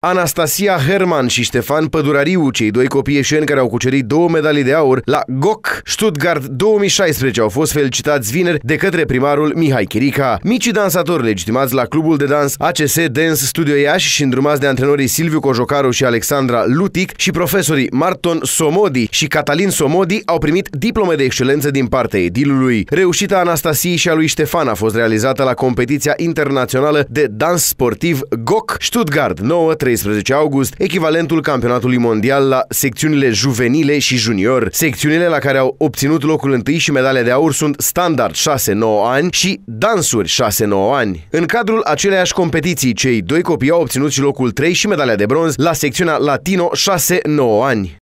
Anastasia Herman și Ștefan Pădurariu, cei doi copii ieșeni care au cucerit două medalii de aur la GOC Stuttgart 2016, au fost felicitați vineri de către primarul Mihai Chirica. Micii dansatori legitimați la clubul de dans ACS Dance Studio Iași și îndrumați de antrenorii Silviu Cojocaru și Alexandra Lutic și profesorii Marton Somodi și Catalin Somodi au primit diplome de excelență din partea edilului. Reușita Anastasiei și a lui Ștefan a fost realizată la competiția internațională de dans sportiv GOC Stuttgart 9 13 august, echivalentul campionatului mondial la secțiunile juvenile și junior. Secțiunile la care au obținut locul întâi și medalia de aur sunt standard 6-9 ani și dansuri 6-9 ani. În cadrul aceleiași competiții, cei doi copii au obținut și locul 3 și medalia de bronz la secțiunea latino 6-9 ani.